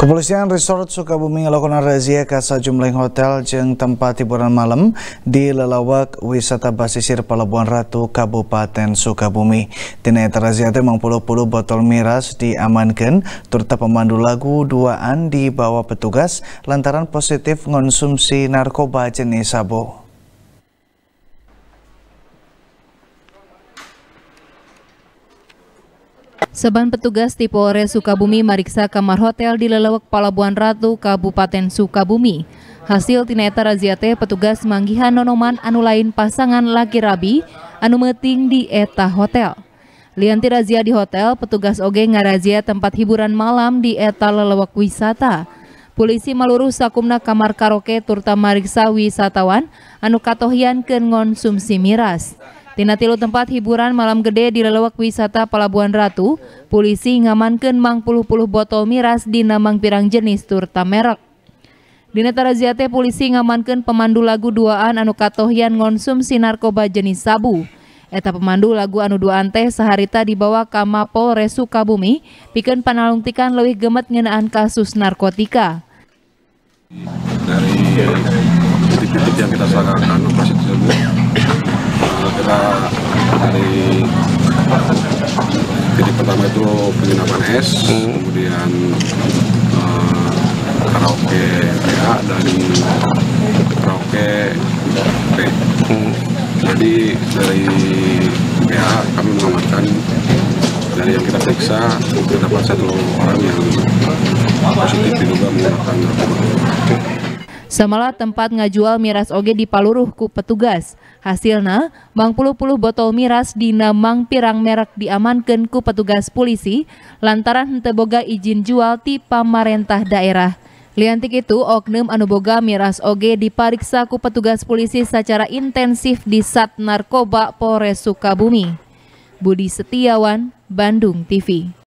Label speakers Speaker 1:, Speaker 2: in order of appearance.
Speaker 1: Kepolisian Resort Sukabumi melakukan razia ke sejumlah hotel jeng tempat hiburan malam di Lelawak Wisata Basisir Pelabuhan Ratu Kabupaten Sukabumi. Tina razia itu puluh botol miras diamankan, turut pemandu lagu duaan dibawa petugas lantaran positif konsumsi narkoba jenis sabu.
Speaker 2: Seban petugas di Polres Sukabumi meriksa kamar hotel di Lelewek Palabuhan Ratu, Kabupaten Sukabumi. Hasil tineta razia teh petugas manggihan nonoman anu lain pasangan laki rabi anu meting di eta hotel. Lianti razia di hotel, petugas oge ngarazia tempat hiburan malam di eta lelewek wisata. Polisi maluru sakumna kamar karaoke turta mariksa wisatawan anu katohian ke ngonsumsi miras. Tina tilu tempat hiburan malam gede di lelewak wisata Pelabuhan Ratu, polisi ngamankan mang puluh-puluh botol miras di namang pirang jenis turta merek. Dina taraziate polisi ngamankan pemandu lagu duaan anu katohian ngonsumsi narkoba jenis sabu. Eta pemandu lagu anu duaan teh saharita dibawa ke Mapol Resu Kabumi, pikeun panalungtikan lebih gemet ngenaan kasus narkotika.
Speaker 3: Dari titik-titik yang kita kita dari titik pertama itu penginapan es hmm. kemudian uh, karaoke PA dari karaoke P hmm. jadi dari PA kami mengamankan dari yang kita periksa terdapat satu orang yang positif diduga menggunakan narkoba.
Speaker 2: Samala tempat ngajual miras oge di paluruh ku petugas. Hasilna, mang puluh-puluh botol miras di namang pirang merek diamankan ku petugas polisi lantaran henteu boga izin jual ti pamarentah daerah. Liantik itu, oknum anu boga miras oge dipariksa ku petugas polisi secara intensif di Sat Narkoba Polres Sukabumi. Budi Setiawan, Bandung TV.